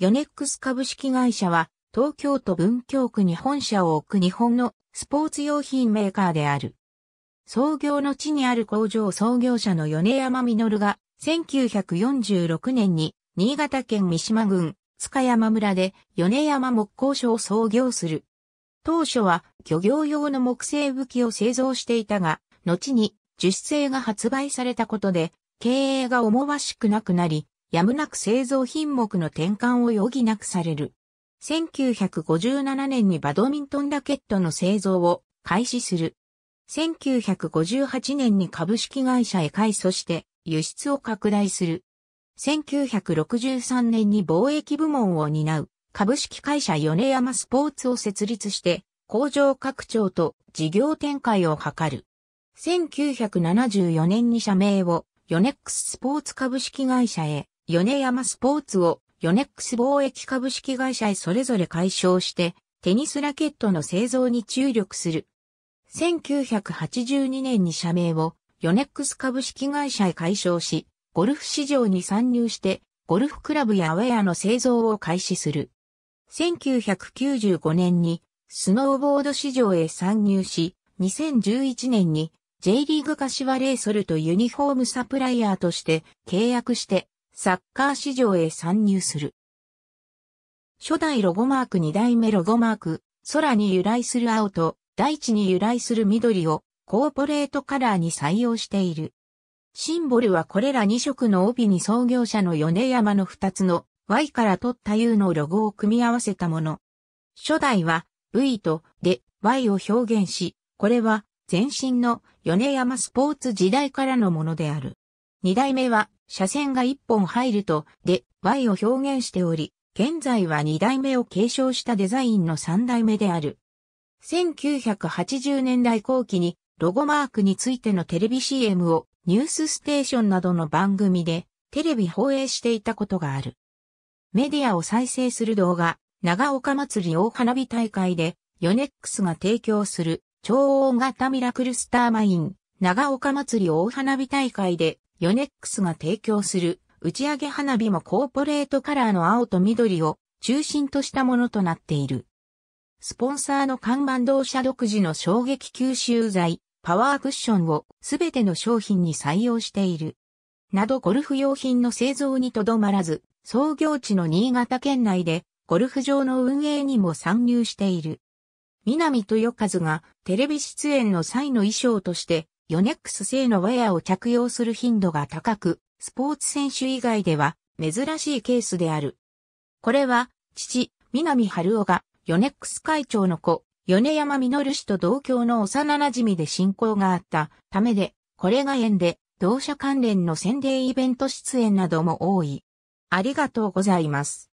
ヨネックス株式会社は東京都文京区に本社を置く日本のスポーツ用品メーカーである。創業の地にある工場創業者の米山実が1946年に新潟県三島郡塚山村で米山木工所を創業する。当初は漁業用の木製武器を製造していたが、後に樹脂製が発売されたことで経営が思わしくなくなり、やむなく製造品目の転換を余儀なくされる。1957年にバドミントンラケットの製造を開始する。1958年に株式会社へ改組して輸出を拡大する。1963年に貿易部門を担う株式会社米山スポーツを設立して工場拡張と事業展開を図る。1974年に社名をヨネックススポーツ株式会社へ米山スポーツをヨネックス貿易株式会社へそれぞれ解消して、テニスラケットの製造に注力する。1982年に社名をヨネックス株式会社へ解消し、ゴルフ市場に参入して、ゴルフクラブやウェアの製造を開始する。1995年にスノーボード市場へ参入し、2011年に J リーグ柏レイソルとユニフォームサプライヤーとして契約してサッカー市場へ参入する。初代ロゴマーク2代目ロゴマーク、空に由来する青と大地に由来する緑をコーポレートカラーに採用している。シンボルはこれら2色の帯に創業者の米山の2つの Y から取った U のロゴを組み合わせたもの。初代は V とで Y を表現し、これは前身の米山スポーツ時代からのものである。二代目は車線が一本入ると、で、Y を表現しており、現在は二代目を継承したデザインの三代目である。1980年代後期にロゴマークについてのテレビ CM をニュースステーションなどの番組でテレビ放映していたことがある。メディアを再生する動画、長岡祭り大花火大会でヨネックスが提供する超大型ミラクルスターマイン、長岡祭り大花火大会でヨネックスが提供する打ち上げ花火もコーポレートカラーの青と緑を中心としたものとなっている。スポンサーの看板同社独自の衝撃吸収剤、パワークッションをすべての商品に採用している。などゴルフ用品の製造にとどまらず、創業地の新潟県内でゴルフ場の運営にも参入している。南豊和がテレビ出演の際の衣装としてヨネックス製のウェアを着用する頻度が高く、スポーツ選手以外では珍しいケースである。これは、父、南春夫が、ヨネックス会長の子、米山実氏と同郷の幼馴染で親交があったためで、これが縁で、同社関連の宣伝イベント出演なども多い。ありがとうございます。